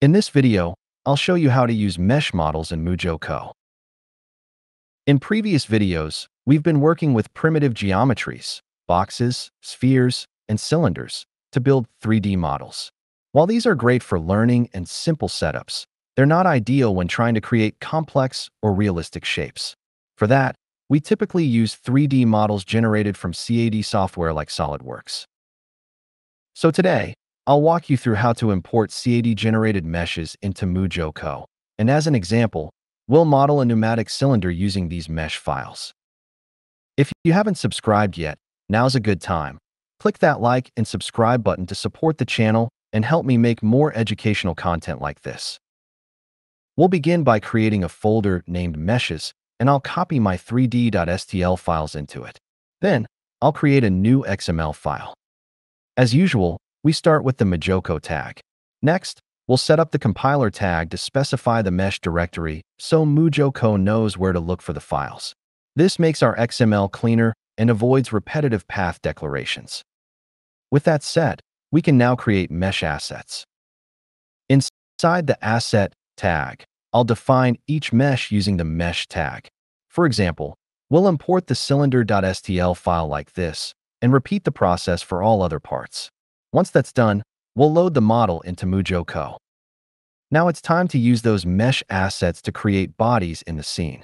In this video, I'll show you how to use mesh models in MuJoCo. In previous videos, we've been working with primitive geometries, boxes, spheres, and cylinders to build 3D models. While these are great for learning and simple setups, they're not ideal when trying to create complex or realistic shapes. For that, we typically use 3D models generated from CAD software like SOLIDWORKS. So today, I'll walk you through how to import CAD-generated meshes into MuJoCo. And as an example, we'll model a pneumatic cylinder using these mesh files. If you haven't subscribed yet, now's a good time. Click that like and subscribe button to support the channel and help me make more educational content like this. We'll begin by creating a folder named Meshes, and I'll copy my 3d.stl files into it. Then, I'll create a new XML file. As usual, we start with the MuJoCo tag. Next, we'll set up the compiler tag to specify the mesh directory so MuJoCo knows where to look for the files. This makes our XML cleaner and avoids repetitive path declarations. With that said, we can now create mesh assets. Inside the asset tag, I'll define each mesh using the mesh tag. For example, we'll import the cylinder.stl file like this, and repeat the process for all other parts. Once that's done, we'll load the model into MuJoCo. Now it's time to use those mesh assets to create bodies in the scene.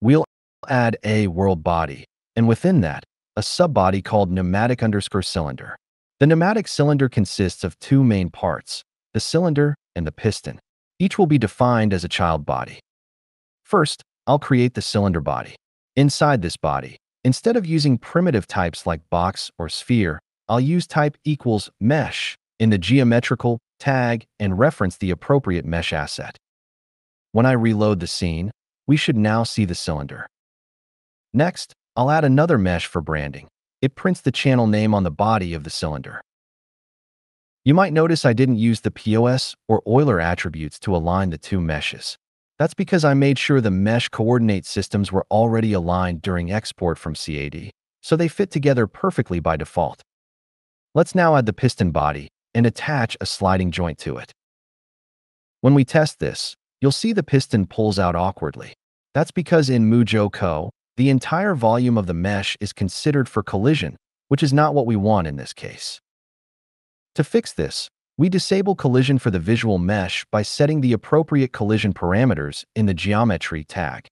We'll add a world body, and within that, a subbody called pneumatic underscore cylinder. The pneumatic cylinder consists of two main parts, the cylinder and the piston. Each will be defined as a child body. First, I'll create the cylinder body. Inside this body, Instead of using primitive types like box or sphere, I'll use type equals mesh in the geometrical tag and reference the appropriate mesh asset. When I reload the scene, we should now see the cylinder. Next, I'll add another mesh for branding. It prints the channel name on the body of the cylinder. You might notice I didn't use the POS or Euler attributes to align the two meshes. That's because I made sure the mesh coordinate systems were already aligned during export from CAD, so they fit together perfectly by default. Let's now add the piston body and attach a sliding joint to it. When we test this, you'll see the piston pulls out awkwardly. That's because in MuJoCo, the entire volume of the mesh is considered for collision, which is not what we want in this case. To fix this, we disable collision for the visual mesh by setting the appropriate collision parameters in the geometry tag.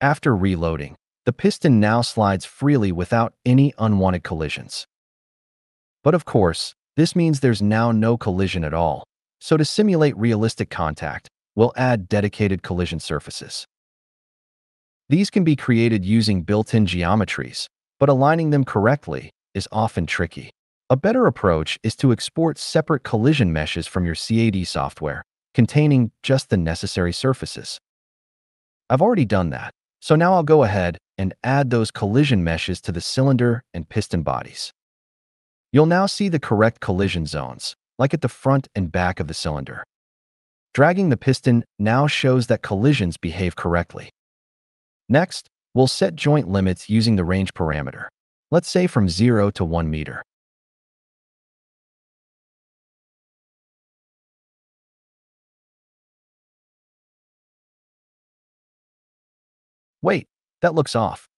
After reloading, the piston now slides freely without any unwanted collisions. But of course, this means there's now no collision at all, so to simulate realistic contact, we'll add dedicated collision surfaces. These can be created using built-in geometries, but aligning them correctly is often tricky. A better approach is to export separate collision meshes from your CAD software, containing just the necessary surfaces. I've already done that, so now I'll go ahead and add those collision meshes to the cylinder and piston bodies. You'll now see the correct collision zones, like at the front and back of the cylinder. Dragging the piston now shows that collisions behave correctly. Next, we'll set joint limits using the range parameter, let's say from 0 to 1 meter. Wait, that looks off.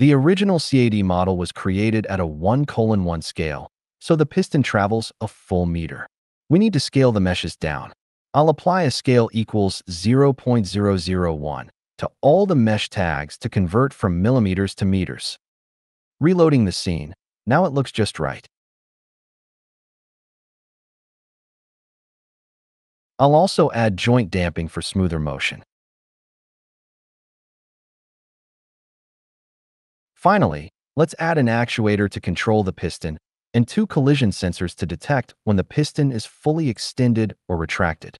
The original CAD model was created at a 1 colon 1 scale, so the piston travels a full meter. We need to scale the meshes down. I'll apply a scale equals 0.001 to all the mesh tags to convert from millimeters to meters. Reloading the scene, now it looks just right. I'll also add joint damping for smoother motion. Finally, let's add an actuator to control the piston and two collision sensors to detect when the piston is fully extended or retracted.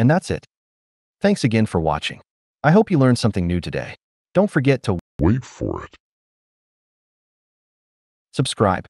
And that's it. Thanks again for watching. I hope you learned something new today. Don't forget to Wait for it. subscribe